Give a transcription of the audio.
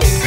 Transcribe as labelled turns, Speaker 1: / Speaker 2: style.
Speaker 1: you.